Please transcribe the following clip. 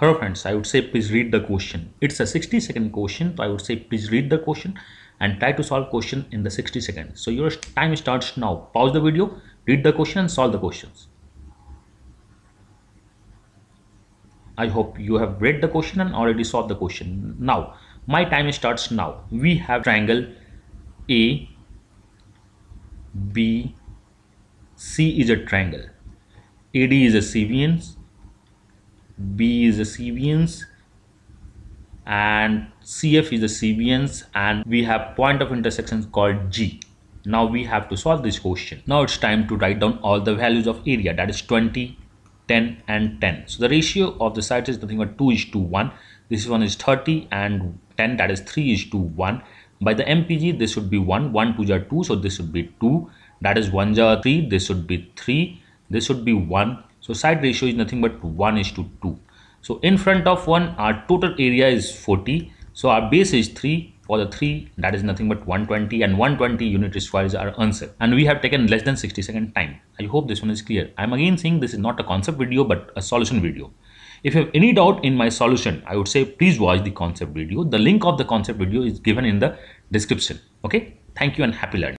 Hello friends, I would say please read the question. It's a 60 second question. So I would say please read the question and try to solve question in the 60 seconds. So your time starts now. Pause the video, read the question and solve the questions. I hope you have read the question and already solved the question. Now, my time starts now. We have triangle A, B, C is a triangle. AD is a cevians B is the cevians and CF is the cevians and we have point of intersection called G. Now we have to solve this question. Now it's time to write down all the values of area that is 20, 10 and 10. So the ratio of the sides is nothing but 2 is to 1. This one is 30 and 10 that is 3 is to 1. By the MPG this should be 1, 1 2 jar 2 so this should be 2. That is 1 jar 3 this should be 3. This should be 1 so side ratio is nothing but 1 is to 2. So in front of 1 our total area is 40. So our base is 3 for the 3 that is nothing but 120 and 120 unit squares are answer and we have taken less than 60 second time. I hope this one is clear. I'm again saying this is not a concept video but a solution video. If you have any doubt in my solution, I would say please watch the concept video. The link of the concept video is given in the description. Okay. Thank you and happy learning.